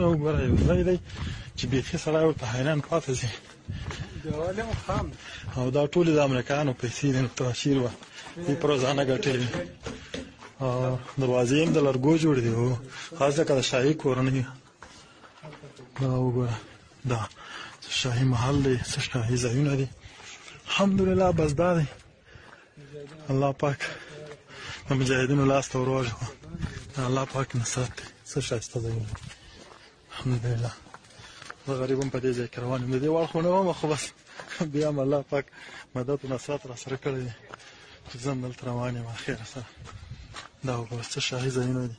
نو ګوره یو ځای دی چې بیخي سړی ورته حیران پاتې شي او دا ټول د امریکایانو پیسې دي نو تراشیر وه دې پر ځانه ګټلې او دروازې هم د لرګو جوړ دي او خاص لکه د شاهي کورنۍ دا وګوره دا شاهي محل دی څه شاهي ځایونه دي الحمدلله بس دا دی الله پاک د مجاهدینو لاس ته وروړي الله پاک نصرت دی څه ښایسته ځای دی الحمدلله زه غریب هم په دې ځای کې روان یم د دې وړ خو نه وم خو بس بیا هم الله پاک مدد او نصرت را سره کړی دی چې زه هم دلته روان یم اخر سره دا وګوره څه شاهي ځایونه دي